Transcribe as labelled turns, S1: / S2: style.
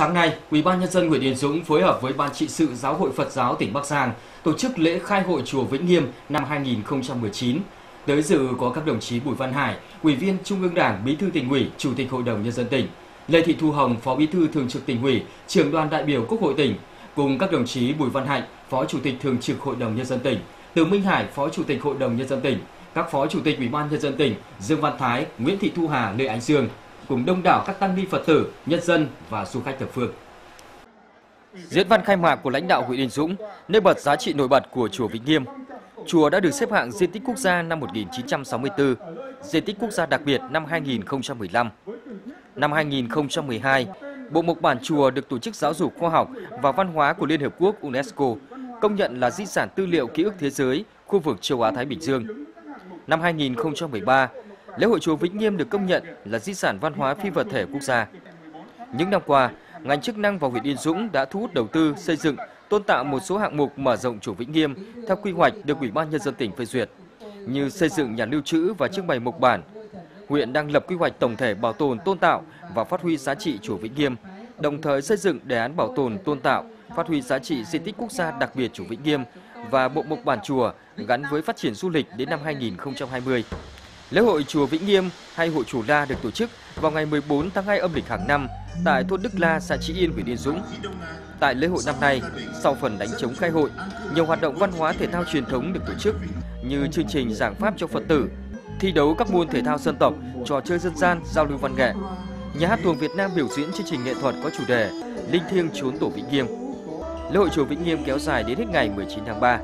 S1: Sáng nay, Ủy ban nhân dân huyện Điền Dũng phối hợp với Ban trị sự Giáo hội Phật giáo tỉnh Bắc Giang tổ chức lễ khai hội chùa Vĩnh Nghiêm năm 2019. Tới dự có các đồng chí Bùi Văn Hải, Ủy viên Trung ương Đảng, Bí thư tỉnh ủy, Chủ tịch Hội đồng nhân dân tỉnh, Lê Thị Thu Hồng, Phó Bí thư Thường trực tỉnh ủy, Trưởng đoàn đại biểu Quốc hội tỉnh, cùng các đồng chí Bùi Văn Hạnh, Phó Chủ tịch Thường trực Hội đồng nhân dân tỉnh, Từ Minh Hải, Phó Chủ tịch Hội đồng nhân dân tỉnh, các Phó Chủ tịch Ủy ban nhân dân tỉnh Dương Văn Thái, Nguyễn Thị Thu Hà, Lê Ánh Dương cùng đông đảo các tăng ni Phật tử, nhân dân và du khách thập phương. Diễn văn khai mạc của lãnh đạo huyện Yên Dũng nêu bật giá trị nổi bật của chùa Vĩnh Nghiêm. Chùa đã được xếp hạng di tích quốc gia năm 1964, di tích quốc gia đặc biệt năm 2015. Năm 2012, Bộ Mộc Bản Chùa được Tổ chức Giáo dục Khoa học và Văn hóa của Liên Hợp Quốc UNESCO công nhận là di sản tư liệu ký ức thế giới khu vực châu Á-Thái Bình Dương. Năm 2013, lễ hội chùa Vĩnh Nghiêm được công nhận là di sản văn hóa phi vật thể quốc gia. Những năm qua, ngành chức năng và huyện Yên Dũng đã thu hút đầu tư xây dựng, tôn tạo một số hạng mục mở rộng chùa Vĩnh Nghiêm theo quy hoạch được Ủy ban nhân dân tỉnh phê duyệt, như xây dựng nhà lưu trữ và trưng bày mộc bản. Huyện đang lập quy hoạch tổng thể bảo tồn, tôn tạo và phát huy giá trị chùa Vĩnh Nghiêm, đồng thời xây dựng đề án bảo tồn, tôn tạo, phát huy giá trị di tích quốc gia đặc biệt chùa Vĩnh Nghiêm và bộ mộc bản chùa gắn với phát triển du lịch đến năm 2020. Lễ hội chùa Vĩnh Nghiêm hay hội chùa La được tổ chức vào ngày 14 tháng 2 âm lịch hàng năm tại thôn Đức La, xã Trí Yên, huyện Yên Dũng. Tại lễ hội năm nay, sau phần đánh trống khai hội, nhiều hoạt động văn hóa thể thao truyền thống được tổ chức như chương trình giảng pháp cho Phật tử, thi đấu các môn thể thao dân tộc, trò chơi dân gian, giao lưu văn nghệ. Nhà hát tuồng Việt Nam biểu diễn chương trình nghệ thuật có chủ đề Linh thiêng chốn tổ Vĩnh Nghiêm. Lễ hội chùa Vĩnh Nghiêm kéo dài đến hết ngày 19 tháng 3.